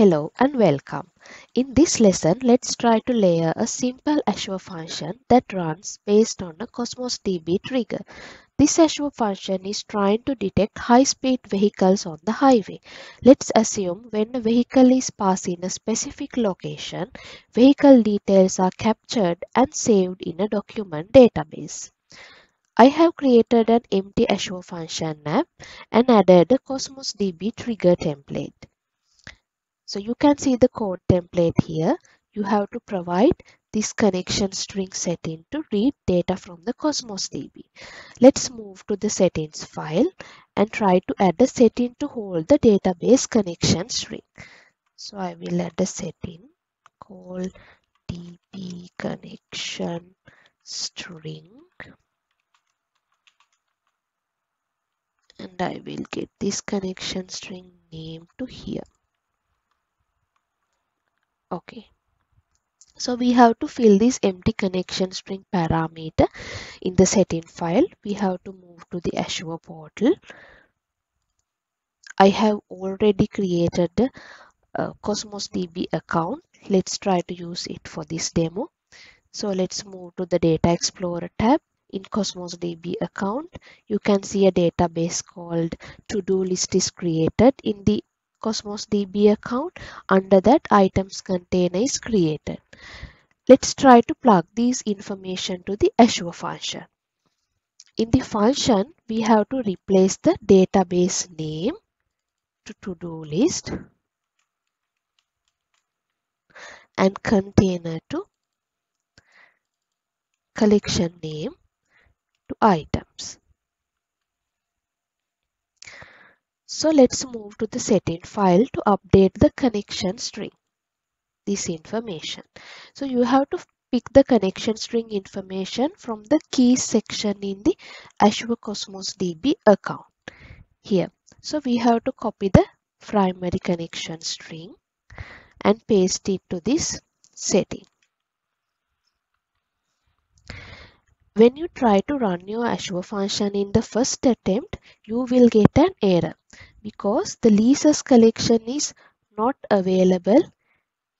Hello and welcome. In this lesson, let's try to layer a simple Azure function that runs based on a Cosmos DB trigger. This Azure function is trying to detect high-speed vehicles on the highway. Let's assume when a vehicle is passing a specific location, vehicle details are captured and saved in a document database. I have created an empty Azure function app and added a Cosmos DB trigger template. So you can see the code template here. You have to provide this connection string setting to read data from the Cosmos DB. Let's move to the settings file and try to add a setting to hold the database connection string. So I will add a setting called DB connection string and I will get this connection string name to here okay. So we have to fill this empty connection string parameter in the setting file. We have to move to the azure portal. I have already created a uh, cosmos db account. Let's try to use it for this demo. So let's move to the data explorer tab. In Cosmos DB account, you can see a database called to-do list is created. In the Cosmos DB account. Under that items container is created. Let's try to plug these information to the Azure function. In the function, we have to replace the database name to to-do list and container to collection name to items. So let's move to the setting file to update the connection string, this information. So you have to pick the connection string information from the keys section in the Azure Cosmos DB account here. So we have to copy the primary connection string and paste it to this setting. When you try to run your Azure function in the first attempt, you will get an error because the leases collection is not available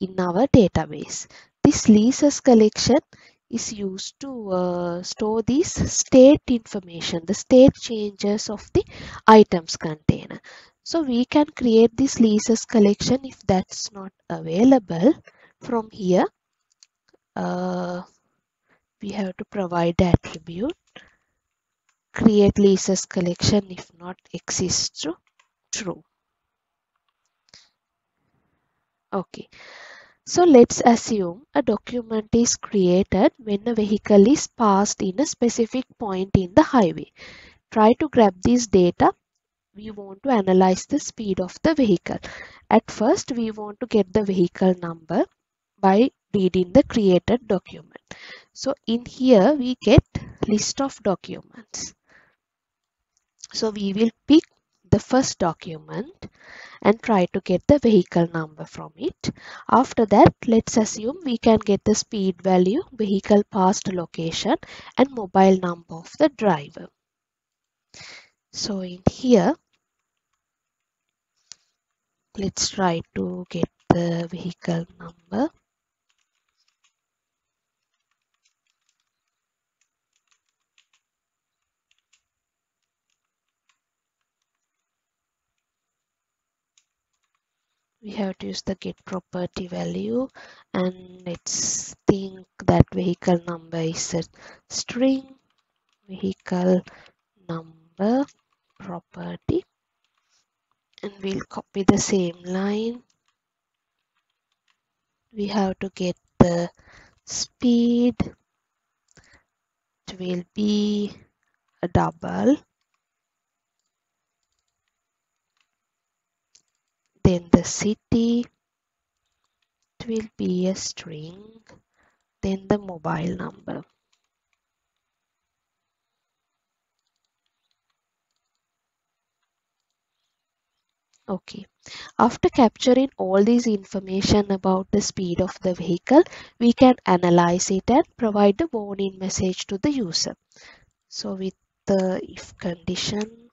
in our database. This leases collection is used to uh, store this state information, the state changes of the items container. So we can create this leases collection if that's not available from here. Uh, we have to provide the attribute create leases collection if not exists to true. Okay, so let's assume a document is created when a vehicle is passed in a specific point in the highway. Try to grab this data. We want to analyze the speed of the vehicle. At first, we want to get the vehicle number by reading the created document. So in here, we get list of documents. So we will pick the first document and try to get the vehicle number from it. After that, let's assume we can get the speed value, vehicle past location and mobile number of the driver. So in here, let's try to get the vehicle number. We have to use the get property value and let's think that vehicle number is a string vehicle number property and we'll copy the same line. We have to get the speed. It will be a double then the city it will be a string then the mobile number. Okay. After capturing all these information about the speed of the vehicle we can analyze it and provide the warning message to the user. So with the if condition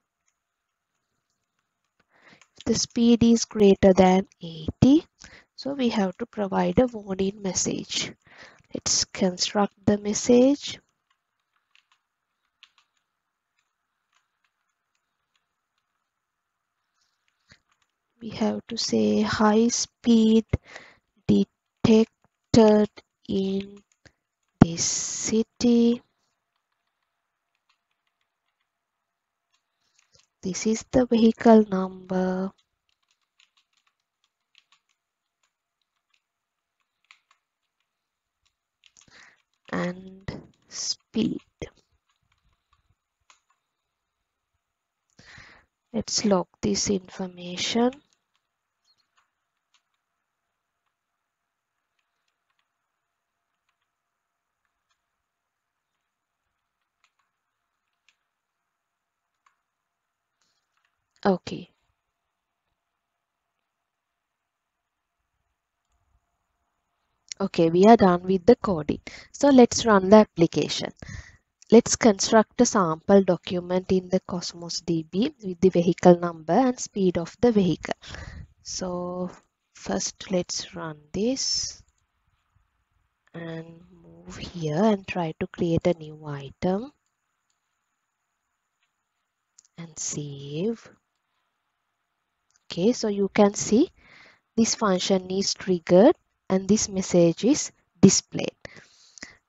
the speed is greater than 80 so we have to provide a warning message. Let's construct the message. We have to say high speed detected in this city this is the vehicle number. And speed. Let's log this information Okay. Okay, we are done with the coding. So let's run the application. Let's construct a sample document in the Cosmos DB with the vehicle number and speed of the vehicle. So first let's run this and move here and try to create a new item and save okay so you can see this function is triggered and this message is displayed.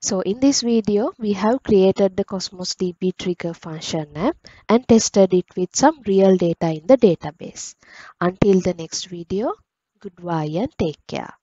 So in this video we have created the cosmos db trigger function app and tested it with some real data in the database. Until the next video goodbye and take care